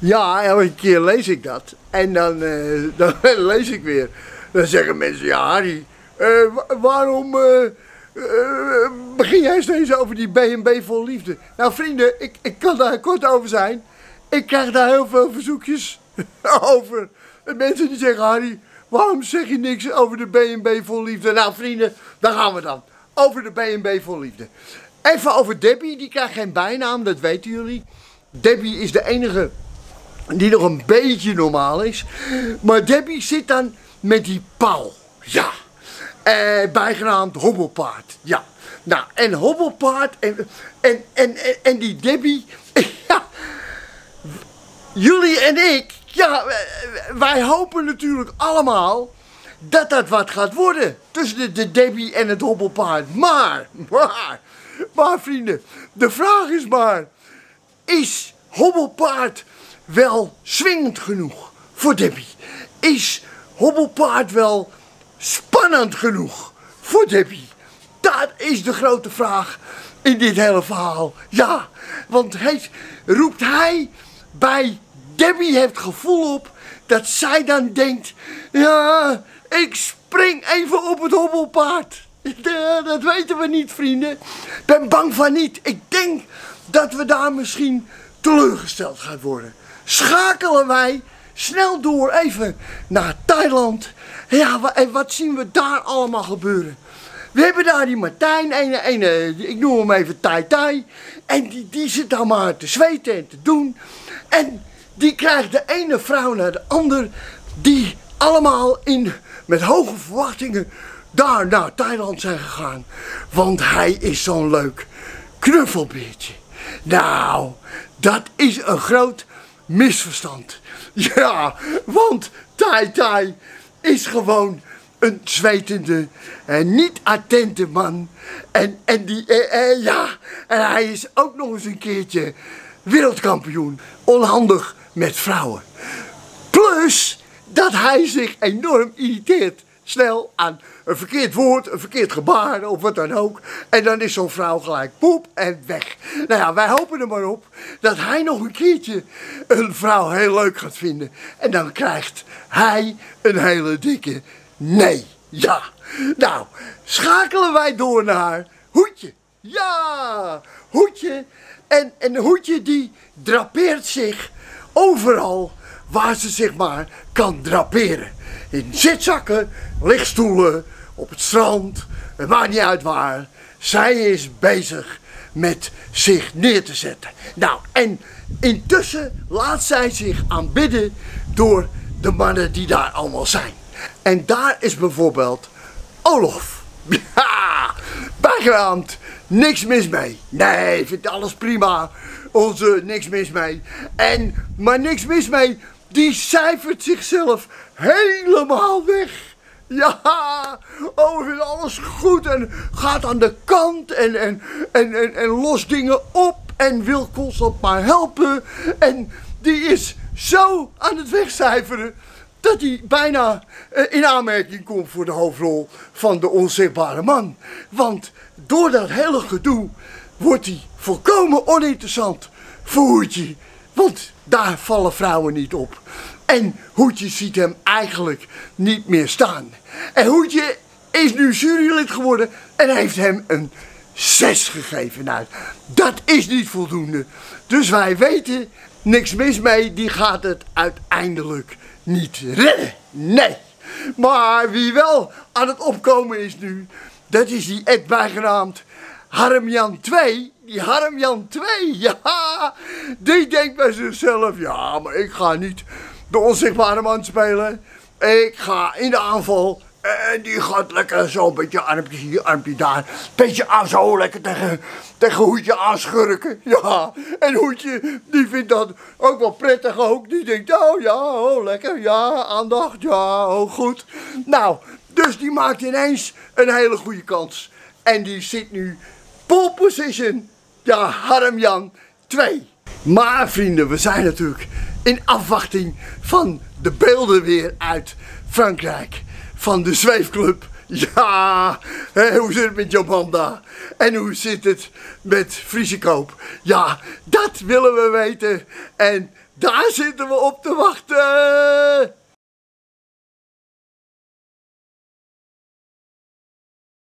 Ja, elke keer lees ik dat. En dan, eh, dan lees ik weer. Dan zeggen mensen, ja Harry, eh, wa- waarom eh, begin jij steeds over die B&B vol liefde? Nou vrienden, ik, ik kan daar kort over zijn. Ik krijg daar heel veel verzoekjes over. En mensen die zeggen, Harry, waarom zeg je niks over de B&B vol liefde? Nou vrienden, daar gaan we dan. Over de B&B vol liefde. Even over Debbie, die krijgt geen bijnaam, dat weten jullie. Debbie is de enige die nog een beetje normaal is. Maar Debbie zit dan met die Paul. Ja. Eh, bijgenaamd Hobbelpaard. Ja. Nou, en Hobbelpaard en, en, en, en, en die Debbie. Ja. Jullie en ik. Ja, eh, wij hopen natuurlijk allemaal dat dat wat gaat worden. Tussen de, de Debbie en het Hobbelpaard. Maar, maar, maar vrienden. De vraag is maar. Is Hobbelpaard wel swingend genoeg voor Debbie? Is Hobbelpaard wel spannend genoeg voor Debbie? Dat is de grote vraag in dit hele verhaal. Ja, want roept hij bij Debbie het gevoel op dat zij dan denkt... Ja, ik spring even op het hobbelpaard. Dat weten we niet, vrienden. Ik ben bang van niet. Ik denk dat we daar misschien teleurgesteld gaan worden. Schakelen wij snel door even naar Thailand. Ja, en wat zien we daar allemaal gebeuren? We hebben daar die Martijn, ene, ene, ik noem hem even Tai Tai. En die, die zit daar maar te zweten en te doen. En die krijgt de ene vrouw naar de ander, die allemaal in, met hoge verwachtingen daar naar Thailand zijn gegaan. Want hij is zo'n leuk knuffelbeertje. Nou, dat is een groot misverstand. Ja, want Tai Tai is gewoon een zwetende en niet attente man. En, en die, eh, eh, ja, en hij is ook nog eens een keertje wereldkampioen. Onhandig met vrouwen. Plus dat hij zich enorm irriteert. Snel aan een verkeerd woord, een verkeerd gebaar of wat dan ook. En dan is zo'n vrouw gelijk poep en weg. Nou ja, wij hopen er maar op dat hij nog een keertje een vrouw heel leuk gaat vinden. En dan krijgt hij een hele dikke nee. Ja. Nou, schakelen wij door naar Hoedje. Ja, Hoedje. En, en Hoedje die drapeert zich overal waar ze zich maar kan draperen. In zitzakken, lichtstoelen, op het strand, het maakt niet uit waar. Zij is bezig met zich neer te zetten. Nou, en intussen laat zij zich aanbidden door de mannen die daar allemaal zijn. En daar is bijvoorbeeld Olof. Ja, bijgenaamd niks mis mee. Nee, vindt alles prima. Onze niks mis mee. En, maar niks mis mee, die cijfert zichzelf helemaal weg. Ja, oh, alles goed en gaat aan de kant en, en, en, en, en lost dingen op en wil constant maar helpen. En die is zo aan het wegcijferen dat hij bijna eh, in aanmerking komt voor de hoofdrol van de onzichtbare man. Want door dat hele gedoe wordt hij volkomen oninteressant voor Hoedje. Want daar vallen vrouwen niet op. En Hoedje ziet hem eigenlijk niet meer staan. En Hoedje is nu jurylid geworden en heeft hem een 6 gegeven. Nou, dat is niet voldoende. Dus wij weten, niks mis mee, die gaat het uiteindelijk niet redden. Nee. Maar wie wel aan het opkomen is nu, dat is die Ed bijgenaamd Harmjan 2. Die Harmjan 2, ja, die denkt bij zichzelf, ja, maar ik ga niet de onzichtbare man spelen. Ik ga in de aanval en die gaat lekker zo een beetje armpje hier, armpje daar. Beetje aan zo lekker tegen, tegen Hoedje aanschurken. Ja, en Hoedje die vindt dat ook wel prettig ook. Die denkt, oh ja, oh lekker, ja, aandacht, ja, oh goed. Nou, dus die maakt ineens een hele goede kans. En die zit nu pole position. Ja, Harmjan 2. Maar vrienden, we zijn natuurlijk in afwachting van de beelden weer uit Frankrijk. Van de zweefclub. Ja, hoe zit het met Jomanda? En hoe zit het met Friese Koop? Ja, dat willen we weten. En Daar zitten we op te wachten.